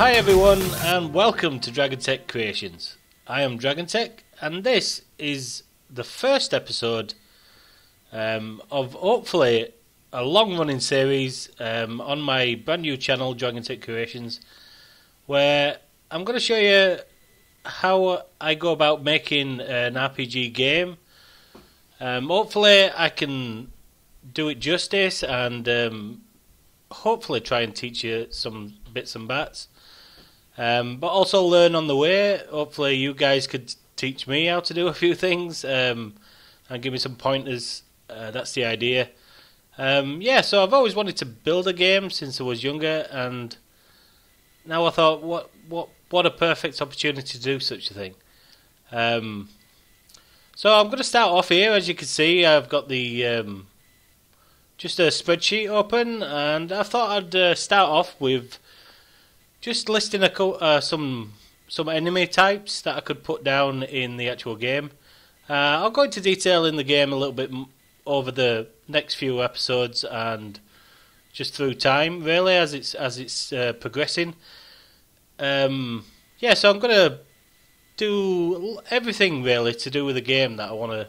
Hi everyone, and welcome to Dragontech Creations. I am Dragontech, and this is the first episode um, of hopefully a long-running series um, on my brand new channel, Dragontech Creations, where I'm going to show you how I go about making an RPG game. Um, hopefully, I can do it justice and um, hopefully try and teach you some bits and bats. Um, but also learn on the way. Hopefully, you guys could teach me how to do a few things um, and give me some pointers. Uh, that's the idea. Um, yeah, so I've always wanted to build a game since I was younger, and now I thought, what, what, what a perfect opportunity to do such a thing. Um, so I'm going to start off here. As you can see, I've got the um, just a spreadsheet open, and I thought I'd uh, start off with just listing a co- uh, some some enemy types that I could put down in the actual game. Uh, I'll go into detail in the game a little bit m- over the next few episodes and just through time, really, as it's as it's uh, progressing. Um, yeah, so I'm gonna do everything really to do with the game that I want to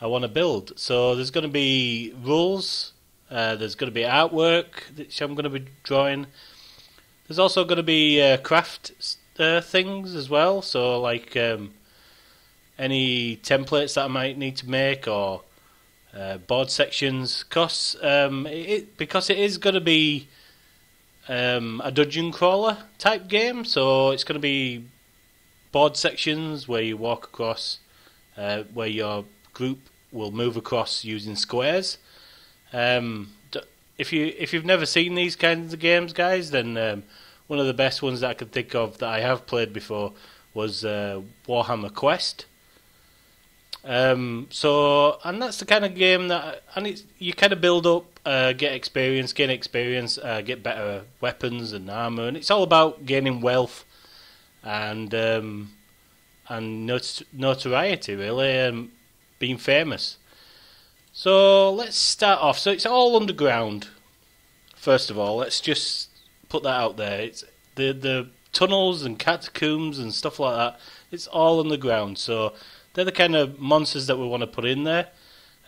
I want to build. So there's going to be rules. Uh, there's going to be artwork which I'm going to be drawing. There's also going to be uh, craft uh, things as well. So like um, any templates that I might need to make or uh, board sections. Cause um, it, because it is going to be um, a dungeon crawler type game, so it's going to be board sections where you walk across, uh, where your group will move across using squares. Um, if you if you've never seen these kinds of games, guys, then um, one of the best ones that I could think of that I have played before was uh, Warhammer Quest. Um, so, and that's the kind of game that, and it's you kind of build up, uh, get experience, gain experience, uh, get better weapons and armor, and it's all about gaining wealth and um, and not- notoriety, really, and being famous. So let's start off. So it's all underground. First of all, let's just put that out there. It's the the tunnels and catacombs and stuff like that. It's all on the ground, So they're the kind of monsters that we want to put in there.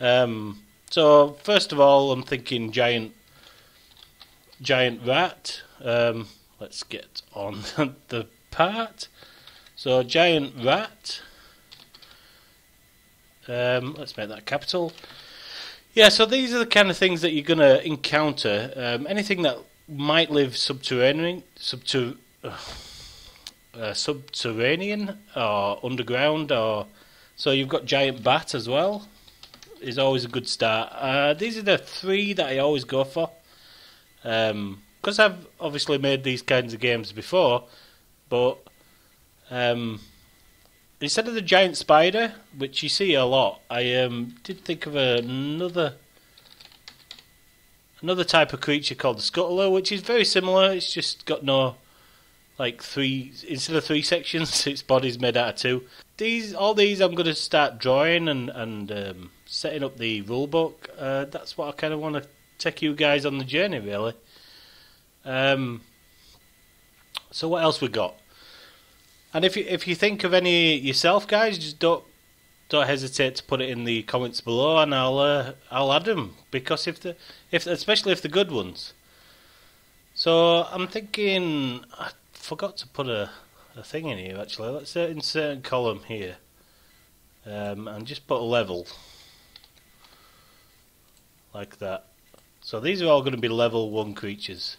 Um, so first of all, I'm thinking giant, giant rat. Um, let's get on the part. So giant rat. Um, let's make that capital. Yeah, so these are the kind of things that you're going to encounter. Um, anything that might live subterranean, subter, uh, uh, subterranean or underground, or so you've got giant bat as well. Is always a good start. Uh, these are the three that I always go for. Because I've obviously made these kinds of games before, but um, instead of the giant spider, which you see a lot, I um, did think of another another type of creature called the scuttler, which is very similar. It's just got no like three instead of three sections, its body's made out of two. These all these I'm going to start drawing and and um, setting up the rule book. Uh, that's what I kind of want to take you guys on the journey, really. Um, so what else we got? And if you if you think of any yourself, guys, just don't don't hesitate to put it in the comments below, and I'll uh, I'll add them because if the if especially if the good ones. So I'm thinking I forgot to put a a thing in here actually. Let's uh, insert a column here, um, and just put a level like that. So these are all going to be level one creatures,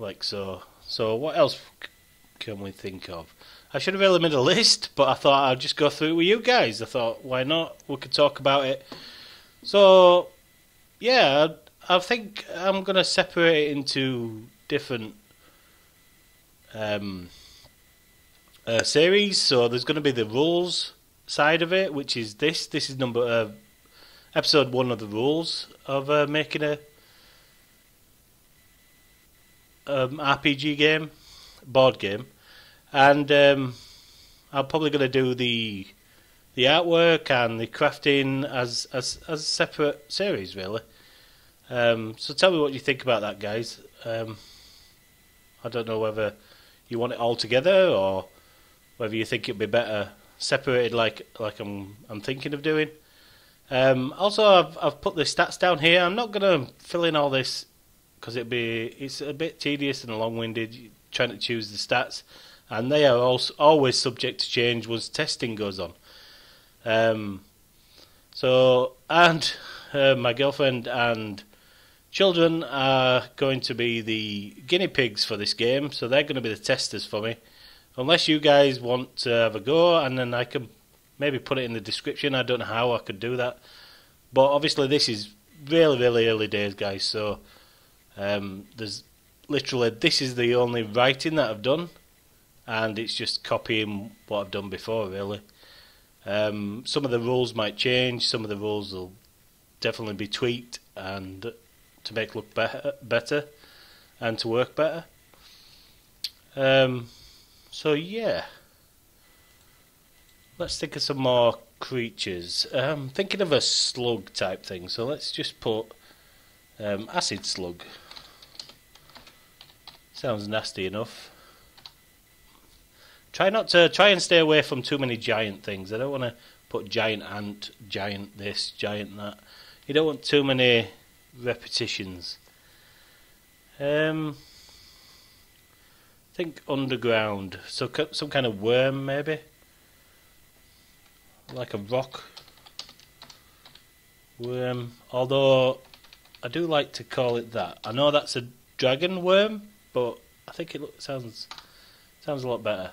like so. So what else can we think of? I should have really made a list, but I thought I'd just go through it with you guys. I thought, why not? We could talk about it. So, yeah, I think I'm going to separate it into different um, uh, series. So there's going to be the rules side of it, which is this. This is number uh, episode one of the rules of uh, making a um, RPG game, board game, and um, I'm probably going to do the the artwork and the crafting as as as a separate series, really. Um, so tell me what you think about that, guys. Um, I don't know whether you want it all together or whether you think it'd be better separated, like like I'm I'm thinking of doing. Um, also, I've I've put the stats down here. I'm not gonna fill in all this because it'd be it's a bit tedious and long-winded trying to choose the stats, and they are also always subject to change once testing goes on. Um, so and uh, my girlfriend and children are going to be the guinea pigs for this game, so they're going to be the testers for me. Unless you guys want to have a go, and then I can maybe put it in the description. I don't know how I could do that, but obviously this is really, really early days, guys. So um, there's literally this is the only writing that I've done, and it's just copying what I've done before, really. Um, some of the rules might change. Some of the rules will definitely be tweaked and to make look better, better and to work better. Um, so yeah, let's think of some more creatures. Um, thinking of a slug type thing, so let's just put um, acid slug. Sounds nasty enough. Try not to try and stay away from too many giant things. I don't want to put giant ant, giant this, giant that. You don't want too many repetitions. Um, think underground. So some kind of worm, maybe, like a rock worm. Although I do like to call it that. I know that's a dragon worm, but I think it sounds sounds a lot better.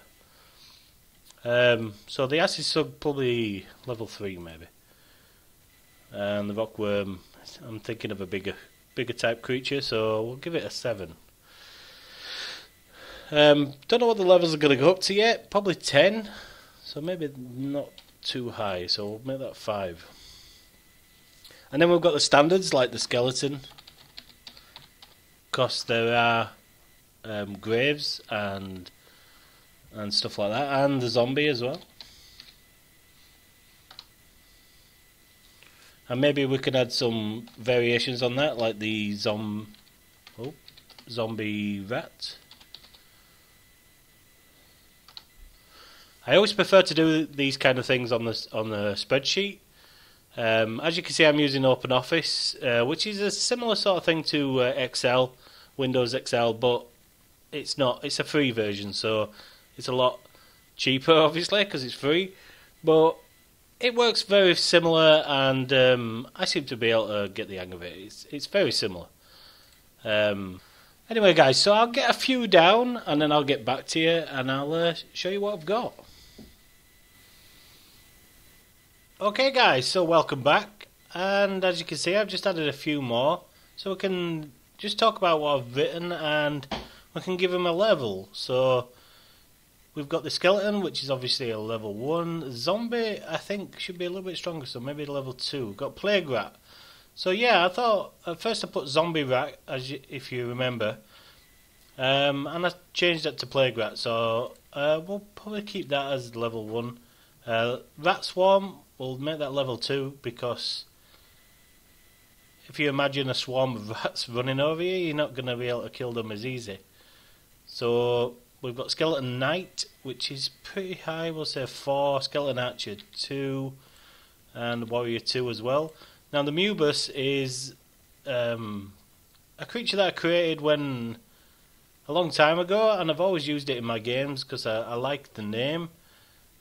Um, so the acid slug probably level three maybe, and the rockworm. I'm thinking of a bigger bigger type creature, so we'll give it a seven. Um, don't know what the levels are going to go up to yet. Probably ten, so maybe not too high. So we'll make that five. And then we've got the standards like the skeleton. Because there are um, graves and and stuff like that, and the zombie as well. And maybe we could add some variations on that, like the zom, oh, zombie rat. I always prefer to do these kind of things on the on the spreadsheet. Um, as you can see, I'm using OpenOffice, uh, which is a similar sort of thing to uh, Excel, Windows Excel, but it's not. It's a free version, so it's a lot cheaper, obviously, because it's free, but it works very similar, and um, I seem to be able to get the hang of it. It's it's very similar. Um, anyway, guys, so I'll get a few down, and then I'll get back to you, and I'll uh, show you what I've got. Okay, guys, so welcome back, and as you can see, I've just added a few more, so we can just talk about what I've written, and we can give them a level. So We've got the skeleton, which is obviously a level 1. Zombie, I think, should be a little bit stronger, so maybe level 2. We've got Plague Rat. So yeah, I thought, at first I put Zombie Rat, as you, if you remember. Um, and I changed that to Plague Rat, so uh, we'll probably keep that as level 1. Uh, rat Swarm, we'll make that level 2, because if you imagine a swarm of rats running over you, you're not going to be able to kill them as easy. So We've got Skeleton Knight, which is pretty high. We'll say 4. Skeleton Archer 2. And Warrior 2 as well. Now, the Mubus is um, a creature that I created when a long time ago, and I've always used it in my games because I, I like the name.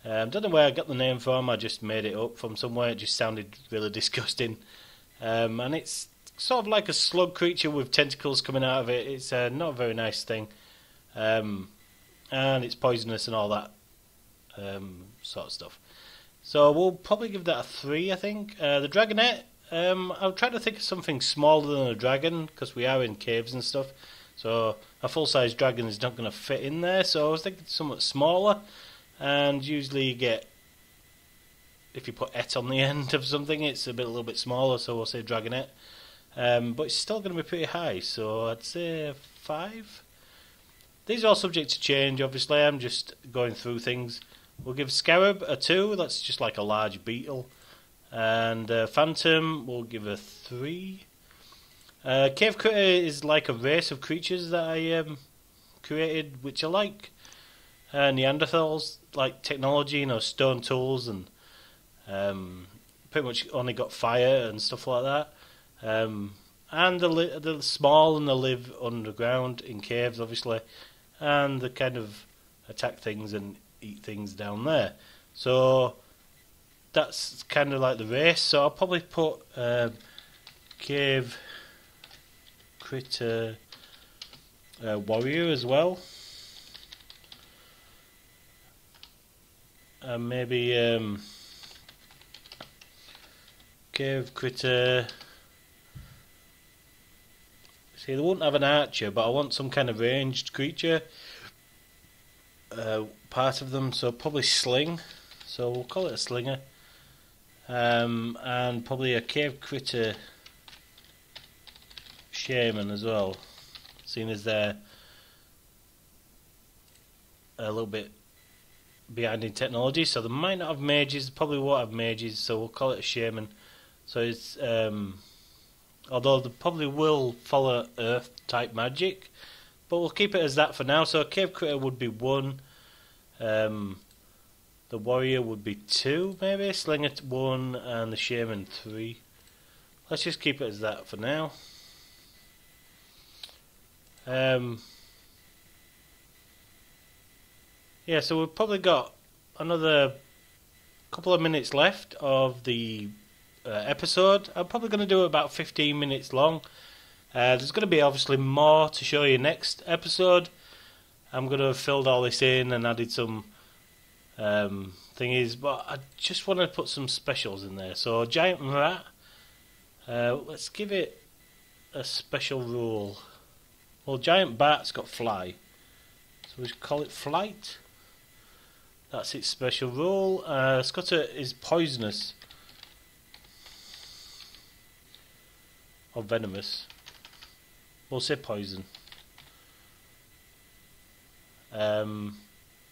I um, don't know where I got the name from. I just made it up from somewhere. It just sounded really disgusting, um, and it's sort of like a slug creature with tentacles coming out of it. It's uh, not a very nice thing. Um, and it's poisonous and all that um, sort of stuff. So we'll probably give that a three, I think. Uh, the dragonet, um, I'll try to think of something smaller than a dragon because we are in caves and stuff. So a full-size dragon is not going to fit in there. So I was thinking somewhat smaller, and usually you get if you put et on the end of something, it's a bit a little bit smaller. So we'll say dragonet, um, but it's still going to be pretty high. So I'd say five. These are all subject to change, obviously. I'm just going through things. We'll give Scarab a 2, that's just like a large beetle. And uh, Phantom, we'll give a 3. Uh, Cave Critter is like a race of creatures that I um, created, which are like uh, Neanderthals, like technology, you know, stone tools and um, pretty much only got fire and stuff like that. Um, and they're, they're small and they live underground in caves, obviously, and they kind of attack things and eat things down there. So that's kind of like the race. So I'll probably put um, cave critter uh, warrior as well. And maybe um, cave critter. See, they won't have an archer, but I want some kind of ranged creature. Uh, part of them, so probably sling. So we'll call it a slinger. Um, and probably a cave critter shaman as well, seeing as they're a little bit behind in technology. So they might not have mages, probably won't have mages, so we'll call it a shaman. So it's um, although they probably will follow earth type magic, but we'll keep it as that for now. So cave critter would be one. Um, the warrior would be two, maybe. Slinger one, and the shaman three. Let's just keep it as that for now. Um, yeah, so we've probably got another couple of minutes left of the uh, episode. I'm probably going to do about 15 minutes long. Uh, there's going to be obviously more to show you next episode. I'm going to have filled all this in and added some um, thingies, but I just want to put some specials in there. So, Giant Rat, uh, let's give it a special rule. Well, Giant Bat's got Fly, so we call it Flight. That's its special rule. Uh, Scuttler is poisonous. Or venomous. We'll say poison. Um,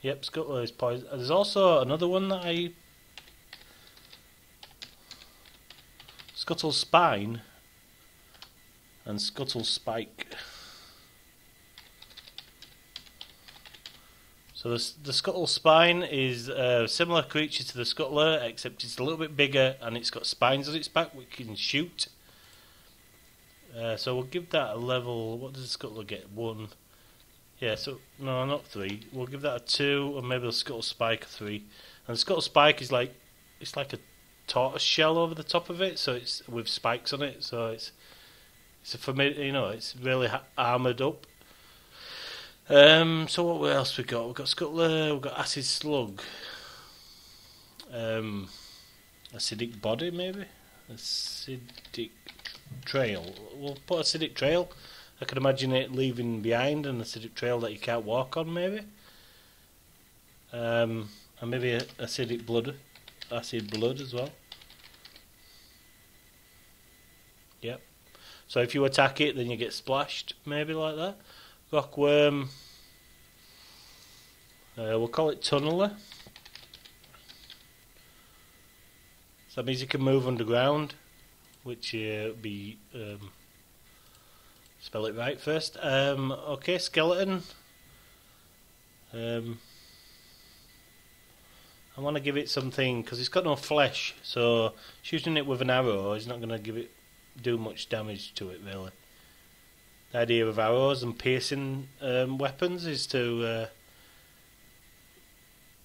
yep, Scuttler is poison. There's also another one that I. Scuttle Spine and Scuttle Spike. So the, the scuttle spine is a similar creature to the scuttler, except it's a little bit bigger and it's got spines on its back which can shoot. Uh, so we'll give that a level. What does the scuttler get? One. Yeah. So no, not three. We'll give that a two, or maybe the scuttle spike a three. And the scuttle spike is like it's like a tortoise shell over the top of it, so it's with spikes on it. So it's it's a familiar, you know, it's really ha- armored up. Um, so what else we got? We've got Scuttler, we've got Acid Slug, um, Acidic Body maybe, Acidic Trail. We'll put Acidic Trail. I can imagine it leaving behind an acidic trail that you can't walk on maybe. Um, and maybe acidic blood, acid blood as well. Yep. So if you attack it, then you get splashed, maybe like that. Rockworm. Uh, we'll call it Tunneler. So that means you can move underground, which uh, be um, spell it right first. Um, okay, skeleton. Um, I want to give it something because it's got no flesh, so shooting it with an arrow is not going to give it do much damage to it really the idea of arrows and piercing um, weapons is to uh,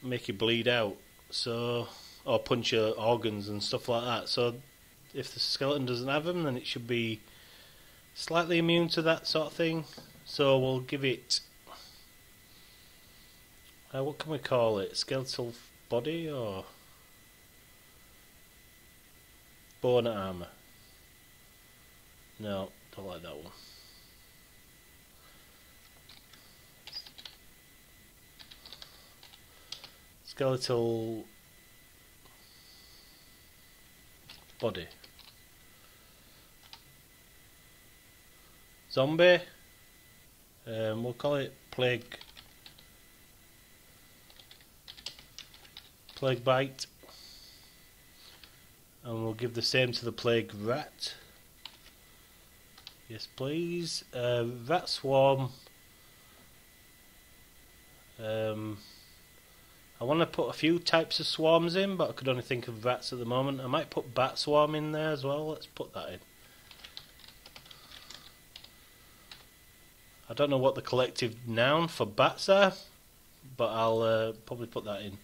make you bleed out, so or punch your organs and stuff like that. So if the skeleton doesn't have them, then it should be slightly immune to that sort of thing. So we'll give it. Uh, what can we call it? Skeletal body or bone armor? No, don't like that one. skeletal body. Zombie. Um, we'll call it plague. Plague bite. And we'll give the same to the plague rat. Yes, please. Uh, rat swarm. Um, I want to put a few types of swarms in, but I could only think of rats at the moment. I might put bat swarm in there as well. Let's put that in. I don't know what the collective noun for bats are, but I'll uh, probably put that in.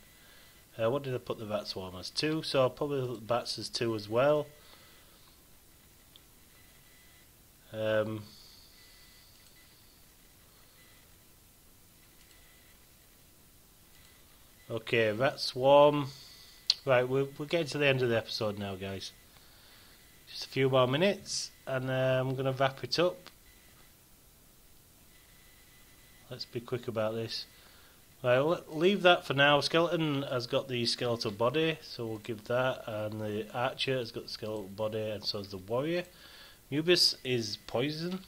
Uh, what did I put the bat swarm as? Two, so I'll probably put bats as two as well. Um, okay, rat swarm. Right, we're, we're getting to the end of the episode now, guys. Just a few more minutes, and uh, I'm going to wrap it up. Let's be quick about this. We'll leave that for now. Skeleton has got the skeletal body, so we'll give that. And the archer has got the skeletal body, and so has the warrior. Mubus is poison.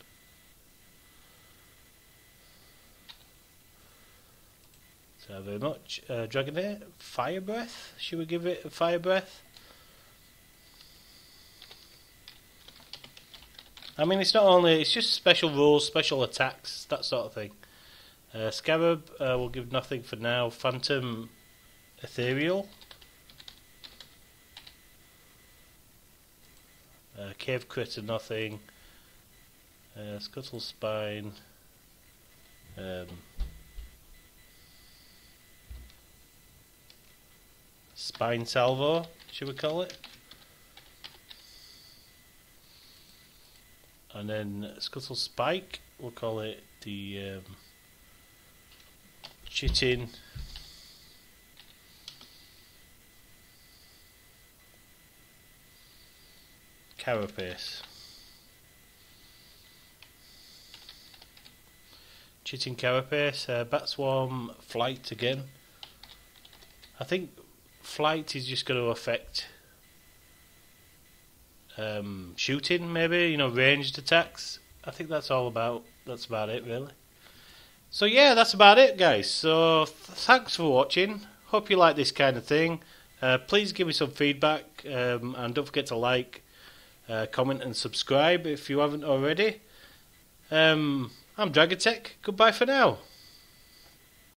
So very much. Uh, Dragonet, fire breath. Should we give it a fire breath? I mean, it's not only, it's just special rules, special attacks, that sort of thing. Uh, Scarab, uh, we'll give nothing for now. Phantom, Ethereal. Uh, Cave Critter, nothing. Uh, Scuttle Spine. Um, Spine Salvo, should we call it? And then Scuttle Spike, we'll call it the um, Chitin. Carapace. Chitin Carapace, uh, Bat Swarm Flight again. I think Flight is just going to affect um, shooting, maybe, you know, ranged attacks. I think that's all about, that's about it, really. So yeah, that's about it, guys. So th- thanks for watching. Hope you like this kind of thing. Uh, please give me some feedback, um, and don't forget to like, uh, comment, and subscribe if you haven't already. Um, I'm Dragontech. Goodbye for now.